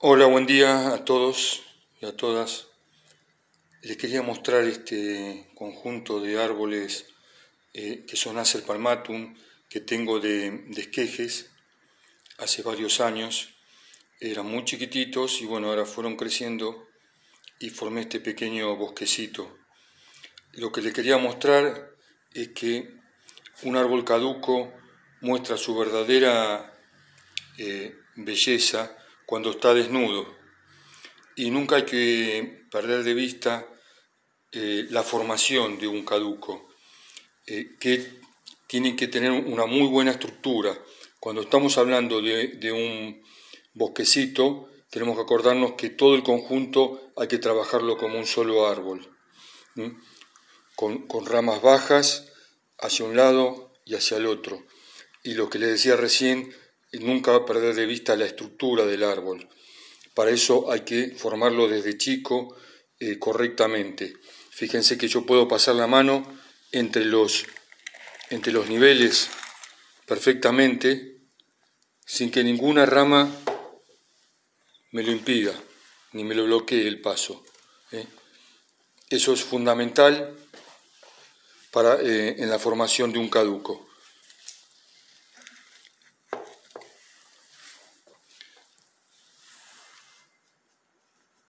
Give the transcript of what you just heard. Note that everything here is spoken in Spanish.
Hola, buen día a todos y a todas. Les quería mostrar este conjunto de árboles eh, que son Acer palmatum, que tengo de, esquejes hace varios años. Eran muy chiquititos y bueno, ahora fueron creciendo y formé este pequeño bosquecito. Lo que les quería mostrar es que un árbol caduco muestra su verdadera eh, belleza cuando está desnudo. Y nunca hay que perder de vista eh, la formación de un caduco, eh, que tiene que tener una muy buena estructura. Cuando estamos hablando de, un bosquecito, tenemos que acordarnos que todo el conjunto hay que trabajarlo como un solo árbol, con, con ramas bajas hacia un lado y hacia el otro. Y lo que les decía recién, nunca perder de vista la estructura del árbol. Para eso hay que formarlo desde chico eh, correctamente. Fíjense que yo puedo pasar la mano entre los, entre los niveles perfectamente sin que ninguna rama me lo impida ni me lo bloquee el paso. ¿eh? Eso es fundamental para, eh, en la formación de un caduco.